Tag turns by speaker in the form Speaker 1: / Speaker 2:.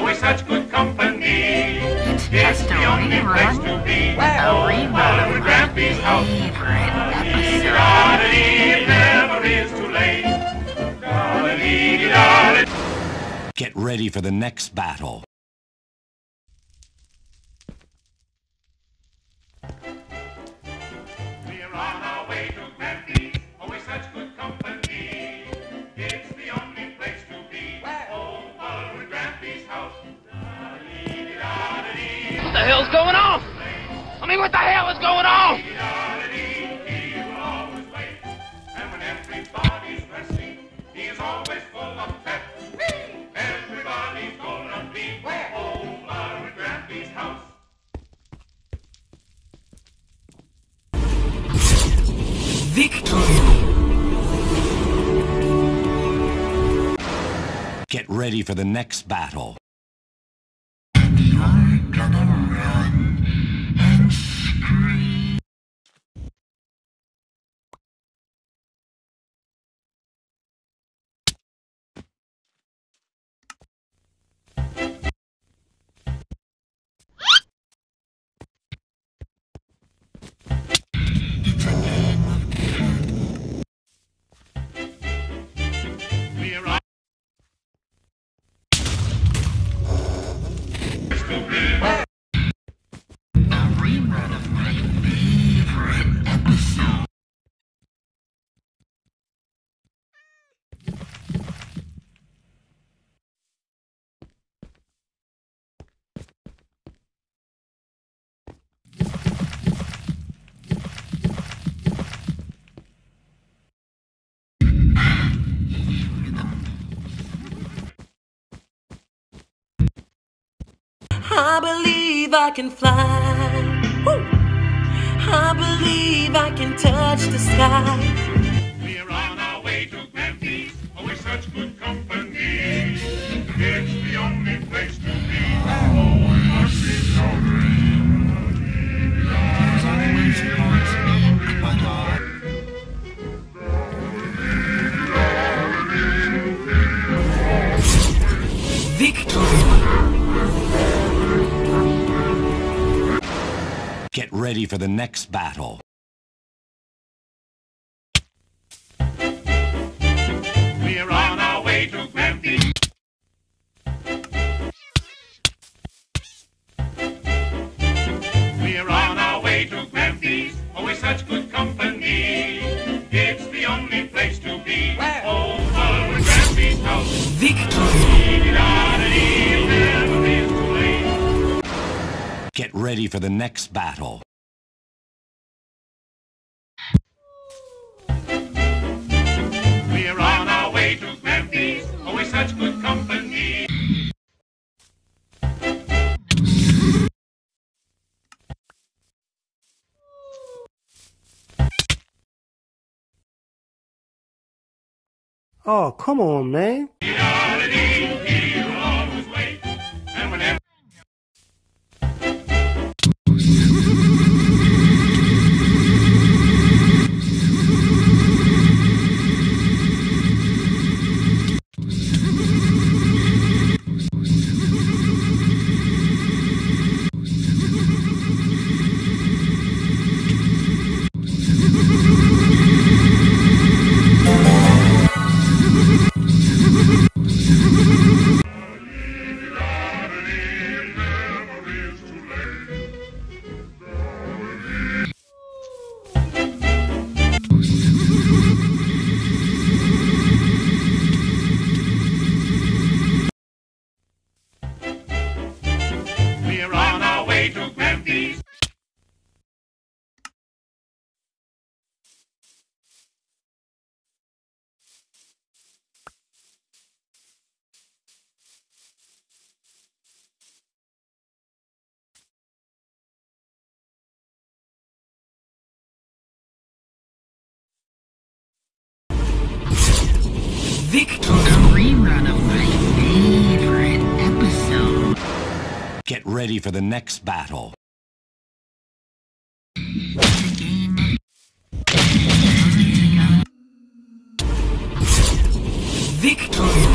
Speaker 1: always such good company.
Speaker 2: It's just the a favorite. Place to be. What a rebound of favorite episode. Get ready for the next battle.
Speaker 3: What the hell's going on? I mean, what the hell is going on?
Speaker 2: House.
Speaker 1: Get ready for the next battle.
Speaker 4: I believe I can fly. Woo! I believe I can touch the sky.
Speaker 1: Ready for the next battle.
Speaker 2: We're on our way to Granby's. We're on our way to Granby's, always oh, such good company. It's the only place to be. Over at Granby's house. Victory! Never is too late.
Speaker 1: Get ready for the next battle.
Speaker 2: Such good company.
Speaker 5: Oh, come on, man.
Speaker 6: Rerun of my favorite episode.
Speaker 1: Get ready for the next battle.
Speaker 4: Victory!